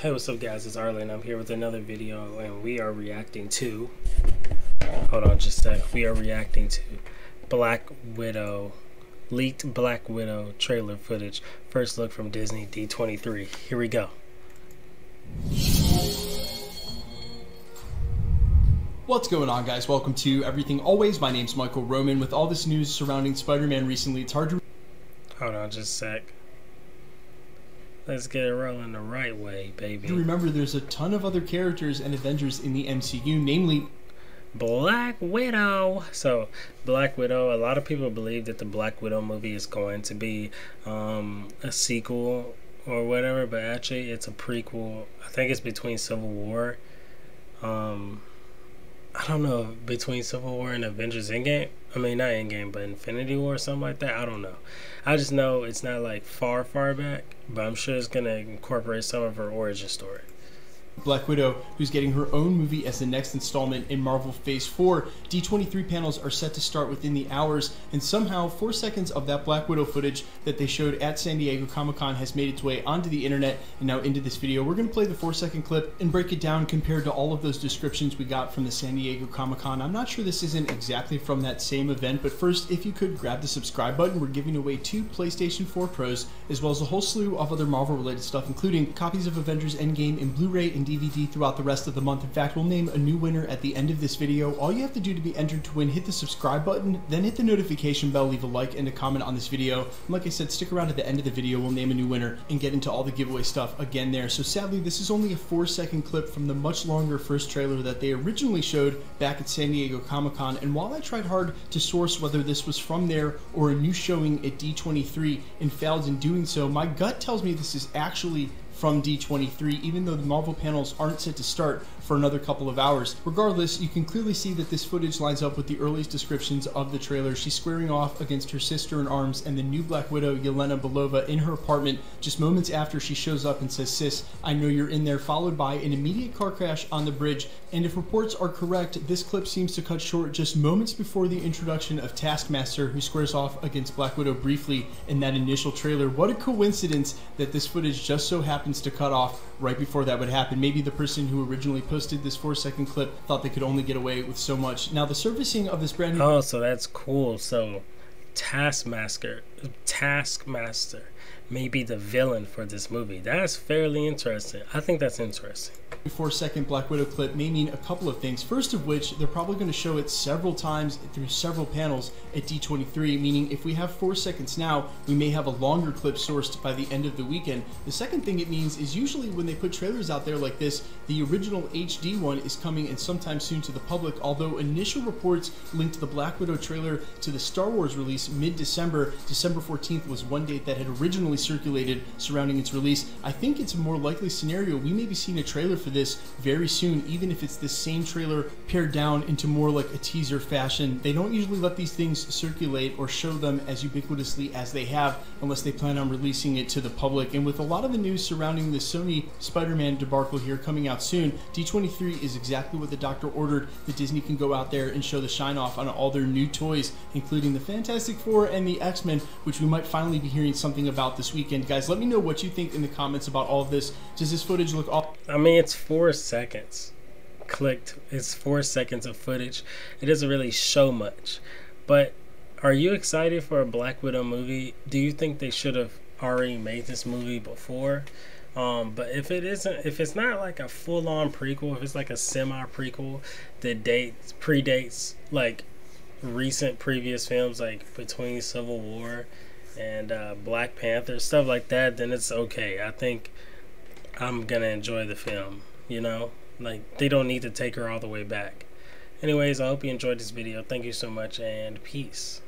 Hey, what's up guys, it's Arlen. I'm here with another video and we are reacting to, hold on just a sec, we are reacting to Black Widow, leaked Black Widow trailer footage, first look from Disney D23. Here we go. What's going on guys? Welcome to Everything Always. My name's Michael Roman. With all this news surrounding Spider-Man recently, it's hard to... Hold on just a sec. Let's get it rolling the right way, baby. You Remember, there's a ton of other characters and Avengers in the MCU, namely Black Widow. So, Black Widow, a lot of people believe that the Black Widow movie is going to be um, a sequel or whatever, but actually, it's a prequel. I think it's between Civil War. Um, I don't know between Civil War and Avengers Endgame. I mean, not Endgame, but Infinity War or something like that. I don't know. I just know it's not like far, far back, but I'm sure it's gonna incorporate some of her origin story. Black Widow, who's getting her own movie as the next installment in Marvel Phase 4. D23 panels are set to start within the hours, and somehow, four seconds of that Black Widow footage that they showed at San Diego Comic Con has made its way onto the internet and now into this video. We're going to play the four second clip and break it down compared to all of those descriptions we got from the San Diego Comic Con. I'm not sure this isn't exactly from that same event, but first, if you could grab the subscribe button, we're giving away two PlayStation 4 Pros, as well as a whole slew of other Marvel related stuff, including copies of Avengers Endgame in Blu ray and DVD throughout the rest of the month. In fact, we'll name a new winner at the end of this video. All you have to do to be entered to win, hit the subscribe button, then hit the notification bell, leave a like and a comment on this video. And like I said, stick around at the end of the video. We'll name a new winner and get into all the giveaway stuff again there. So sadly, this is only a four second clip from the much longer first trailer that they originally showed back at San Diego Comic Con. And while I tried hard to source whether this was from there or a new showing at D23 and failed in doing so, my gut tells me this is actually from D23, even though the Marvel panels aren't set to start for another couple of hours. Regardless, you can clearly see that this footage lines up with the earliest descriptions of the trailer. She's squaring off against her sister in arms and the new Black Widow, Yelena Belova, in her apartment just moments after she shows up and says, Sis, I know you're in there, followed by an immediate car crash on the bridge. And if reports are correct, this clip seems to cut short just moments before the introduction of Taskmaster, who squares off against Black Widow briefly in that initial trailer. What a coincidence that this footage just so happens to cut off right before that would happen. Maybe the person who originally posted this four second clip thought they could only get away with so much. Now, the servicing of this brand new. Oh, so that's cool. So, Taskmaster, Taskmaster may be the villain for this movie. That's fairly interesting. I think that's interesting. Four second Black Widow clip may mean a couple of things. First of which, they're probably going to show it several times through several panels at D23, meaning if we have four seconds now, we may have a longer clip sourced by the end of the weekend. The second thing it means is usually when they put trailers out there like this, the original HD one is coming and sometime soon to the public, although initial reports linked the Black Widow trailer to the Star Wars release mid-December. December 14th was one date that had originally circulated surrounding its release. I think it's a more likely scenario. We may be seeing a trailer for this very soon, even if it's the same trailer pared down into more like a teaser fashion. They don't usually let these things circulate or show them as ubiquitously as they have unless they plan on releasing it to the public. And with a lot of the news surrounding the Sony Spider-Man debacle here coming out soon, D23 is exactly what the doctor ordered that Disney can go out there and show the shine off on all their new toys, including the Fantastic Four and the X-Men, which we might finally be hearing something about this weekend. Guys, let me know what you think in the comments about all of this. Does this footage look off? I mean, it's four seconds clicked. It's four seconds of footage. It doesn't really show much. But are you excited for a Black Widow movie? Do you think they should have already made this movie before? Um, but if it isn't, if it's not like a full-on prequel, if it's like a semi-prequel that dates predates like recent previous films, like between Civil War and uh, Black Panther, stuff like that, then it's okay. I think I'm gonna enjoy the film. You know, like they don't need to take her all the way back. Anyways, I hope you enjoyed this video. Thank you so much and peace.